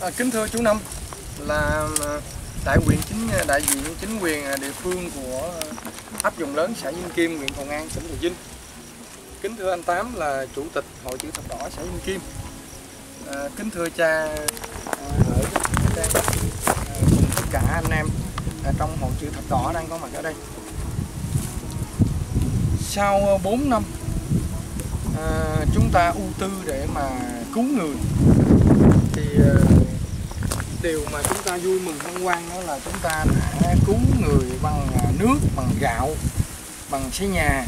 À, kính thưa chú Năm là à, đại quyền chính à, đại diện chính quyền à, địa phương của ấp Dùng Lớn xã Vinh Kim huyện Thuận An tỉnh Trà Vinh. Kính thưa anh Tám là chủ tịch hội chữ thập đỏ xã Vinh Kim. À, kính thưa cha ở cha à, cùng tất cả anh em à, trong hội chữ thập đỏ đang có mặt ở đây. Sau 4 năm à, chúng ta ưu tư để mà cứu người thì điều mà chúng ta vui mừng hân hoan đó là chúng ta đã cứu người bằng à, nước bằng gạo bằng xây nhà.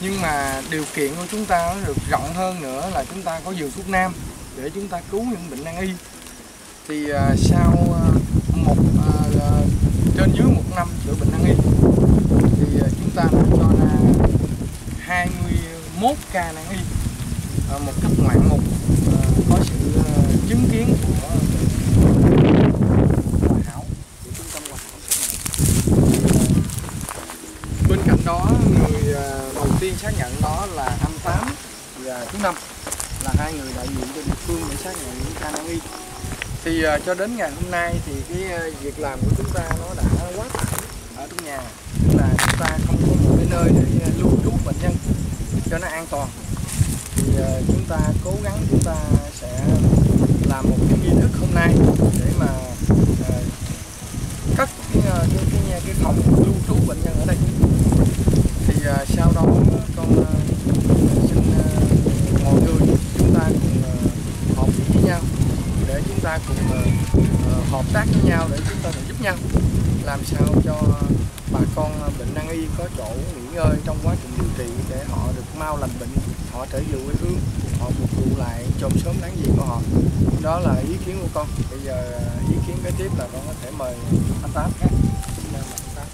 Nhưng mà điều kiện của chúng ta nó được rộng hơn nữa là chúng ta có giường thuốc nam để chúng ta cứu những bệnh nan y. Thì uh, sau uh, một uh, trên dưới một năm chữa bệnh nan y thì uh, chúng ta đã cho ra 21 ca nan y uh, một cách ngoạn mục à, có sự à, chứng kiến của Hòa Hảo của trung tâm Hòa Hảo bên cạnh đó người à, đầu tiên xác nhận đó là anh Tám và chú Năm là hai người đại diện cho địa phương y thì uh, cho đến ngày hôm nay thì cái uh, việc làm của chúng ta nó đã quá tải ở trong nhà. Tức là chúng ta không có một cái nơi để uh, lưu trú bệnh nhân cho nó an toàn. Thì uh, chúng ta cố gắng chúng ta sẽ làm một cái nghi thức hôm nay để mà uh, cất cái, uh, cái, cái, cái phòng lưu trú bệnh nhân ở đây. Thì uh, sau đó con uh, xin uh, mọi người chúng ta cùng uh, họp với nhau để chúng ta cùng uh, hợp tác với nhau để chúng ta cùng giúp nhau làm sao cho bà con bệnh nan y có chỗ nghỉ ngơi trong quá trình điều trị để họ được mau lành bệnh, họ trở về quê hương, họ phục vụ lại chồng sớm đáng gì của họ. Đó là ý kiến của con. Bây giờ, ý kiến kế tiếp là con có thể mời anh tám khác Xin mời anh Tám.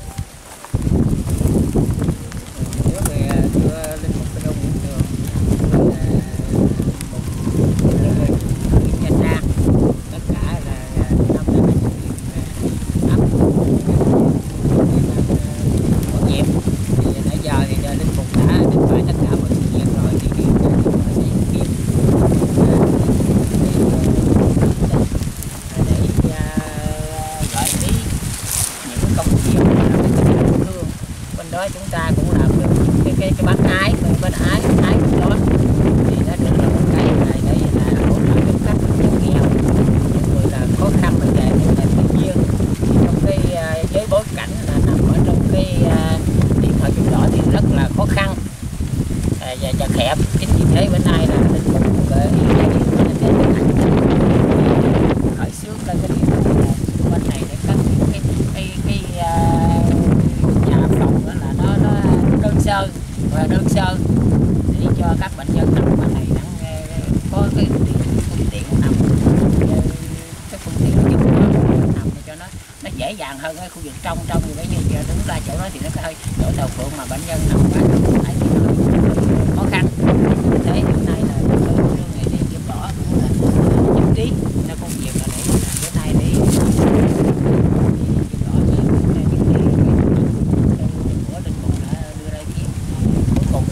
Nếu về thưa linh mục Tân Đông Nguyễn Tường là một nhân ra tất cả là năm là anh ấp có nhiệm thì nãy giờ thì giờ linh mục đã được phải tất cả mọi sự việc rồi thì đi ở sẽ kiếm để gợi ý những công việc mà thương bên đó chúng ta cũng làm được cái cái cái bánh ái bên ái ái bên đó thì nó được là một cái này đây là hỗ trợ cho các bệnh nghèo những người là khó khăn vấn đề như là thiên nhiên trong cái à, uh, với bối cảnh là nằm ở trong cái à, điện thoại chụp đỏ thì rất là khó khăn. À, và chật hẹp. Chính vì thế bữa nay là linh cũng ý để tiến hành khởi xướng lên cái điện thoại bên này để cắt những cái cái cái uh, nhà phòng đó là nó nó đơn sơ và đơn sơ để cho các bệnh nhân nằm ở này đang có cái điện phương tiện nằm ờ, cái phương tiện giúp nó nằm để cho nó nó dễ việc trong trong thì bây giờ giờ đứng ra chỗ đó thì nó hơi, chỗ đầu phượng mà bệnh nhân nằm quá phải thì nó hơi khó khăn. Như thế hôm nay là tôi đưa nghệ đi giúp đỡ cũng là nhất trí nó công việc là để là bữa nay để giúp đỡ cho những cái của linh mục đã đưa ra ý kiến cuối cùng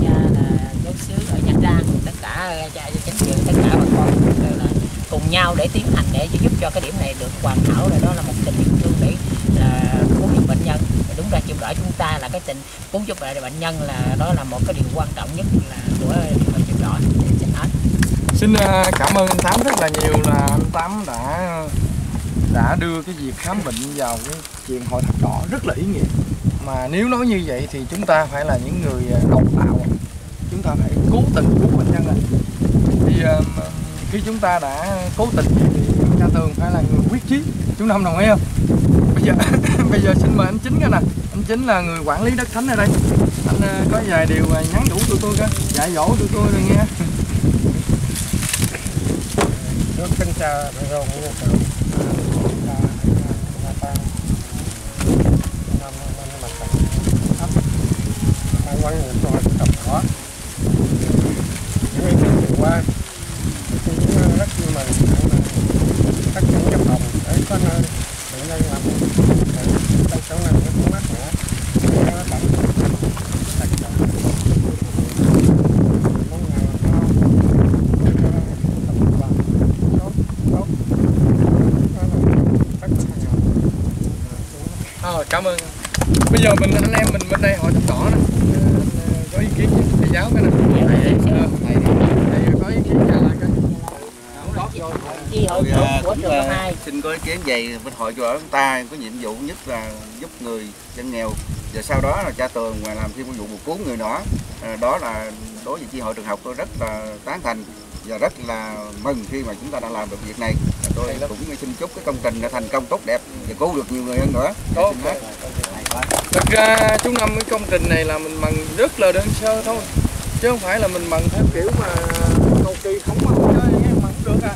nhà là giáo xứ ở Nha Trang tất cả cha chính quyền tất cả bà con đều là cùng nhau để tiến hành để giúp cho cái điểm này được hoàn hảo. Rồi đó là một tình yêu thương để là cứu giúp bệnh nhân. Đúng ra chịu đỡ chúng ta là cái tình cứu giúp lại bệnh nhân là đó là một cái điều quan trọng nhất là của điều chịu đỡ xin hết xin à, cảm ơn anh Tám rất là nhiều là anh Tám đã đã đưa cái việc khám bệnh vào cái chuyện hội thập đỏ rất là ý nghĩa. Mà nếu nói như vậy thì chúng ta phải là những người à, độc tạo chúng ta phải cố tình cứu bệnh nhân này. Thì uh, khi chúng ta đã cố tình thì cha tường phải là người quyết chí chú năm đồng ý không bây giờ bây giờ xin mời anh chính cái nè anh chính là người quản lý đất thánh ở đây anh có vài điều nhắn nhủ tụi tôi cơ dạy dỗ tụi tôi rồi nghe trước kính cha bạn rồng của sự là nhà ta năm năm mặt ấp ban quan nghiệp cho tập đó những ý kiến vừa qua thì cũng rất vui mừng các những chấp đồng để có nơi hiện nay làm trong sáu năm nó cũng mát mẻ nó tận thật sự muốn ngày rồi cảm ơn. Bây giờ mình anh em mình bên đây hỏi thăm cỏ nè. Ờ, anh, ờ, có ý kiến thầy giáo cái này. Dạ, thầy dạ. ờ, thầy thầy có ý kiến trả lại cái chi hội à, của trường cấp hai. xin có ý kiến vậy bên hội chùa chúng ta có nhiệm vụ nhất là giúp người dân nghèo. Và sau đó là cha tường ngoài làm thêm một vụ một cuốn người đó à, đó là đối với chi hội trường học tôi rất là tán thành và rất là mừng khi mà chúng ta đang làm được việc này. Tôi cũng xin chúc cái công trình đã thành công tốt đẹp và cứu được nhiều người hơn nữa. Tốt. Thực ra chú năm cái công trình này là mình bằng rất là đơn sơ thôi. Chứ không phải là mình bằng theo kiểu mà cầu kỳ không không chơi nghe không được à.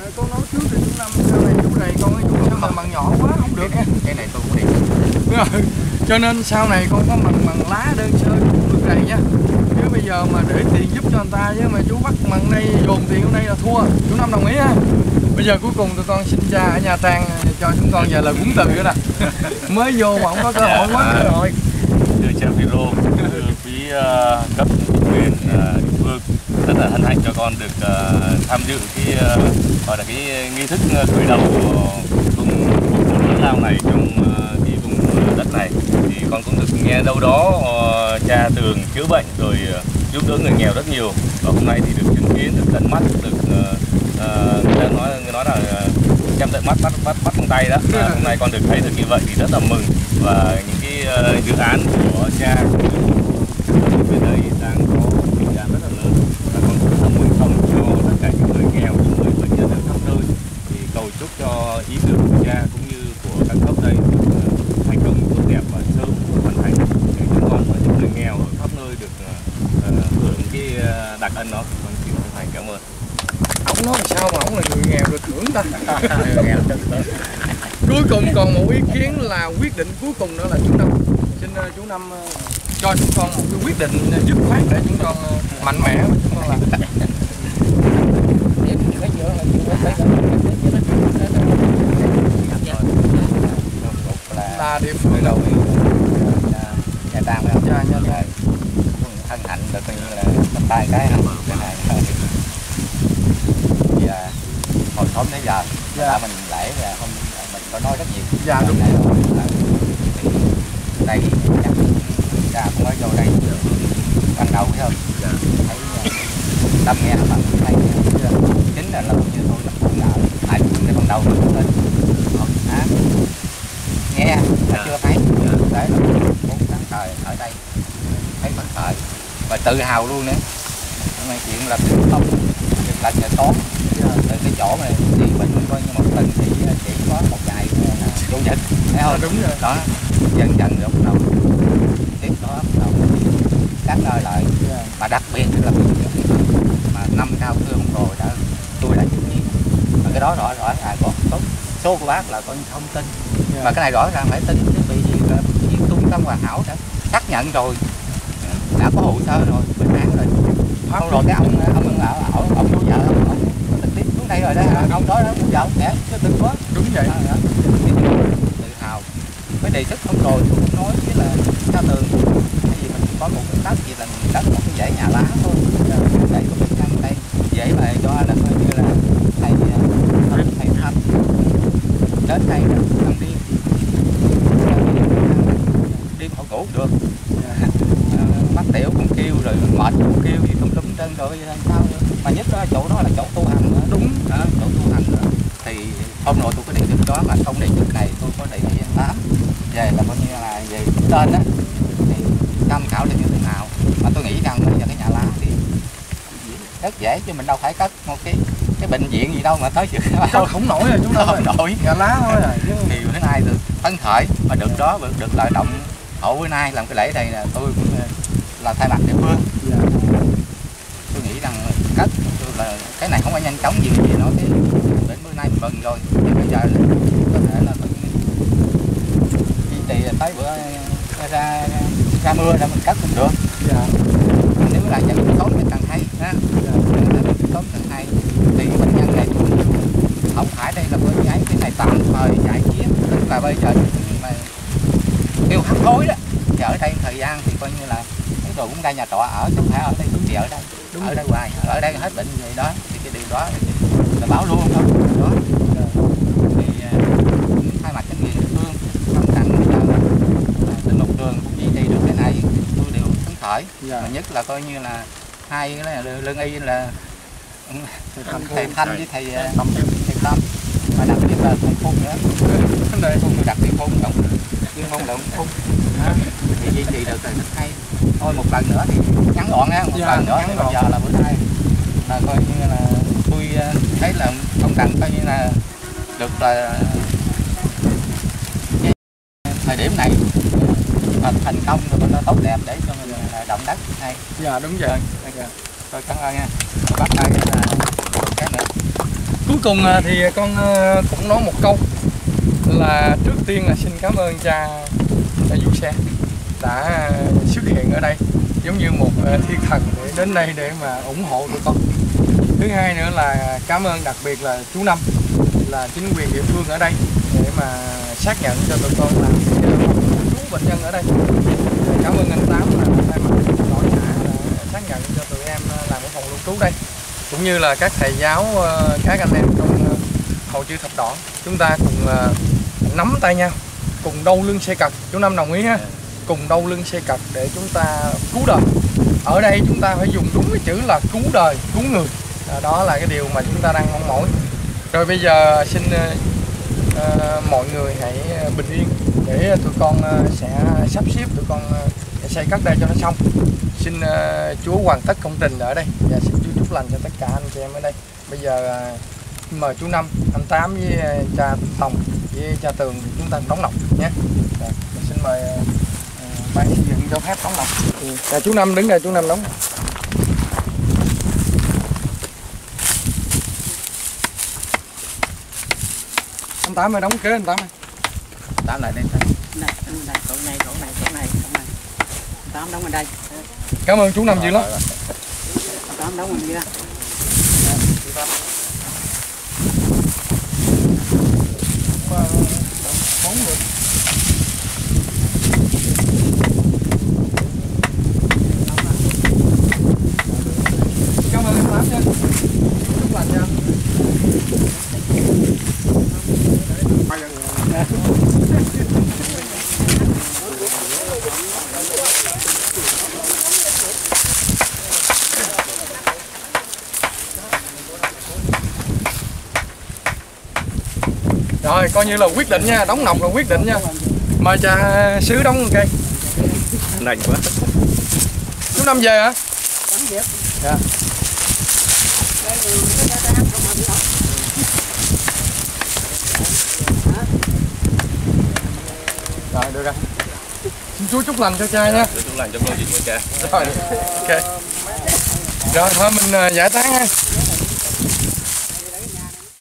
À, con nói trước thì chú năm sau này chú này con cái chú năm bằng nhỏ quá không được nha cái này tôi cũng đi. Cho nên sau này con có bằng bằng lá đơn sơ cũng được này chứ bây giờ mà để tiền giúp cho người ta chứ mà chú bắt bằng đây dồn tiền ở đây là thua. Chú năm đồng ý ha. Bây giờ cuối cùng tụi con xin cha ở nha trang cho chúng con về lời cúng từ nữa nè. Mới vô mà không có cơ hội quá rồi. thưa cha Rô, thưa quý ờ, cấp quyền ờ, địa phương rất là hân hạnh cho con được ờ, tham dự cái gọi là cái nghi thức khởi đầu vùng vùng lớn lao này trong cái vùng đất này con cũng được nghe đâu đó ờ, cha tường chữa bệnh rồi ờ, giúp đỡ người nghèo rất nhiều. Và hôm nay thì được chứng kiến được tận mắt được ờ, người ta nói người nói là chăm xem tận mắt bắt bắt bắt bằng tay đó. À, hôm nay con được thấy được như vậy thì rất là mừng. Và những cái dự án của cha cũng bên đây đang có dự án rất là lớn và con cũng rất là mừng thông cho tất cả những người nghèo những người bệnh nhân ở khắp nơi thì cầu chúc cho ý tưởng của cha cũng như của các cấp đây được ờ, thành công tốt đẹp và sớm hoàn thành để chúng con và những người nghèo ở khắp nơi được ờ, ờ, hưởng cái ờ, đặc ân đó con xin chân thành cảm ơn ông nói làm sao mà ông là người nghèo được hưởng ta cuối cùng còn một ý kiến là quyết định cuối cùng nữa là chú năm xin ờ, chú năm ờ, cho chúng con một cái quyết định dứt khoát để chúng con ờ, mạnh mẽ chúng con làm là là địa phương đầu nhà trang phải không Dạ, nha. Dạ. hân hạnh được coi như là tay cái không cái này thì à, hồi sớm tới giờ. Dạ. đã mình lễ là hôm mình có nói rất nhiều. Dạ, đúng. Này là- thì đây. Chắc ra cũng mới vô đây. Ban đầu thấy không? Thấy à, tâm nghe mà thấy. Dạ. chính là là như tôi là cũng ngờ tại cái ban đầu mình lên. Á nghe mà chưa thấy. Để là bốn tháng trời ở đây. Thấy phấn khởi và tự hào luôn nữa. Mà chuyện là tiền công lệnh là tốt từ cái chỗ này thì mình coi như một tuần thì chỉ có một ngày là chủ nhật thấy không? Đúng rồi. Đó dần dần rồi bắt đầu tiếp đó bắt đầu các nơi lại. Mà đặc biệt là mà năm cao thương rồi đã tôi đã chứng kiến. Mà cái đó rõ rõ ràng có số, số của bác là coi như thông tin. Mà cái này rõ ràng phải tin chứ bị gì là viên trung tâm hoàn hảo đã xác nhận rồi. Đã có hồ sơ rồi bệnh án rồi. Không rồi cái ông ông ở ở ông cô vợ ông, ông trực tiếp xuống đây rồi đó. Ông đó đó cô vợ ông sẽ chứ đừng có đúng vậy. Đó, đó. tự hào. Với đề xuất không rồi tôi cũng nói với là cha tường. Cái gì mình có một cái tác gì là mình đất một cái dãy nhà lá thôi. Đây có cái căn đây dễ mà cho là coi như là thầy thầy thầy thăm đến đây là ăn đi. Đêm họ ngủ được. Ờ, bắt tiểu cũng kêu rồi mệt cũng kêu gì tùm lum trên rồi làm sao nữa. mà nhất đó chỗ đó là chỗ tu hành nữa đúng đó, chỗ tu hành nữa thì hôm rồi tôi có đề xuất đó mà không đề xuất này tôi có đề nghị anh tám về là coi như là về tên á thì tham khảo là như thế nào? Mà tôi nghĩ rằng bây giờ cái nhà lá thì rất dễ chứ mình đâu phải cất một cái cái bệnh viện gì đâu mà tới chừng Chắc không nổi rồi chúng ta không nổi. nhà lá thôi à chứ thì bữa nay được phấn khởi mà được đó được lợi động hộ bữa nay. Làm cái lễ này là tôi cũng ờ, là thay mặt địa phương. Dạ. tôi nghĩ rằng cất tôi là cái này không phải nhanh chóng gì gì nói cái đến bữa nay mình mừng rồi thì bây giờ là có thể là tôi duy trì là tới bữa ờ, ra ra mưa ra mình cất cũng được dạ. Nếu là chân sớm thì càng hay ha? Nếu là chân sớm càng hay. Thì bệnh nhân này cũng không phải đây là bữa giấy cái này tạm thời giải chiến. Tức là bây giờ mà kêu hấp hối đó thì ở đây thời gian thì coi như là cái đồ cũng ra nhà trọ ở chứ không phải ở đây cũng thì ở đây. Đúng ở đây hoài ở đây hết bệnh gì đó thì cái điều đó thì là báo luôn thôi đó thì à, cũng thay mặt chính quyền địa phương mong rằng bây giờ giỏi dạ. Mà nhất là coi như là hai cái là lương y là thầy thầy thanh với thầy ờ, Tâm thầy tâm. Và đặc biệt là thầy phun nữa. Đây phun đặc biệt phun tổng chuyên môn là phun thì duy trì được rất hay. Thôi một lần nữa thì ngắn gọn á một Dạ, lần nữa thì bây giờ là bữa nay là coi như là tôi ờ, thấy là công cần coi như là được là thời điểm này thành công rồi nó tốt đẹp để cho mình động đất. Hay dạ đúng vậy. Dạ. tôi cảm ơn nha. Rồi bắt tay là cái nữa cuối cùng à, thì con à, cũng nói một câu là trước tiên là xin cảm ơn cha cha du xe đã xuất hiện ở đây giống như một à, thiên thần để đến đây để mà ủng hộ tụi con. Thứ hai nữa là cảm ơn đặc biệt là chú năm là chính quyền địa phương ở đây để mà xác nhận cho tụi con là chú bệnh nhân ở đây cảm ơn anh tám là thay mặt đội xã là xác nhận cho tụi em ờ, làm cái phòng lưu trú đây. Cũng như là các thầy giáo ờ, các anh em trong ờ, hội chữ thập đỏ, chúng ta cùng nắm tay nhau, cùng đau lưng xe cật chú năm đồng ý ha? Cùng đau lưng xe cật để chúng ta cứu đời. Ở đây chúng ta phải dùng đúng cái chữ là cứu đời, cứu người. Đó là cái điều mà chúng ta đang mong mỏi. Rồi bây giờ xin mọi người hãy bình yên để tụi con sẽ sắp xếp tụi con xây cất đây cho nó xong. Xin ờ, Chúa hoàn tất công trình ở đây. Và xin Chúa chúc lành cho tất cả anh chị em ở đây. Bây giờ ờ, mời chú Năm anh Tám với ờ, cha Tòng với cha Tường thì chúng ta đóng lọc nhé. Rồi, xin mời ờ, ban xây dựng cho phép đóng lọc. Ừ. Rồi, chú Năm đứng đây chú Năm đóng. Anh Tám ơi đóng kế anh Tám ơi. Tám lại đây này này chỗ này chỗ này chỗ này chỗ này tám đóng ở đây. Cảm ơn chú Năm dữ lắm. Tám đóng ở kia Bốn được. Cảm ơn anh Tám nha. Chúc lành nha. Rồi coi như là quyết định nha, đóng nọc là quyết định nha. Mời cha sứ đóng cây. lạnh quá Chú Năm về hả? Dạ. Rồi được rồi. Xin Chúa chúc lành cho cha nha. để chúng lành cho con chị của cha Rồi, ok. Rồi thôi mình à, giải tán ha.